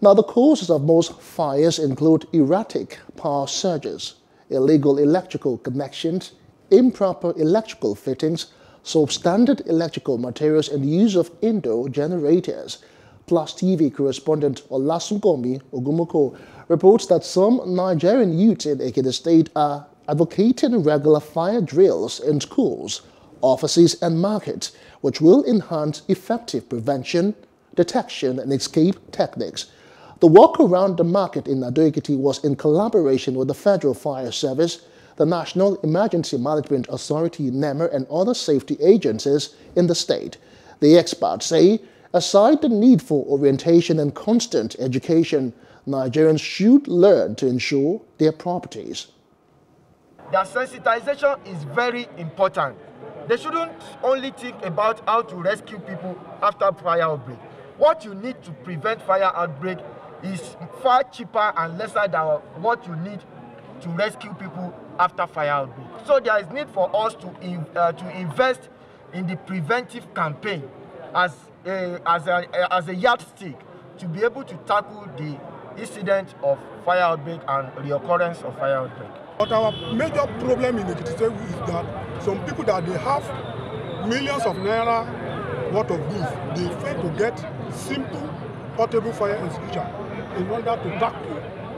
Now, the causes of most fires include erratic power surges, illegal electrical connections, improper electrical fittings, substandard electrical materials, and the use of indoor generators. Plus TV correspondent Olasunkomi Ogumoko reports that some Nigerian youths in Ekiti State are advocating regular fire drills in schools, offices, and markets, which will enhance effective prevention, detection, and escape techniques. The walk around the market in Ado-Ekiti was in collaboration with the Federal Fire Service, the National Emergency Management Authority, NEMA, and other safety agencies in the state. The experts say Aside the need for orientation and constant education, Nigerians should learn to insure their properties. Their sensitization is very important. They shouldn't only think about how to rescue people after fire outbreak. What you need to prevent fire outbreak is far cheaper and lesser than what you need to rescue people after fire outbreak. So there is need for us to, in, uh, to invest in the preventive campaign as a, as, a, as a yardstick to be able to tackle the incident of fire outbreak and reoccurrence of fire outbreak. But our major problem in Ekiti State is that some people that they have millions of naira worth of goods, they fail to get simple portable fire extinguisher in order to tackle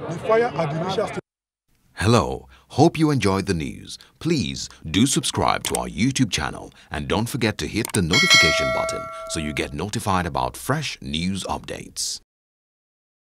the fire at the initial stage. Hello, hope you enjoyed the news. Please do subscribe to our YouTube channel and don't forget to hit the notification button so you get notified about fresh news updates.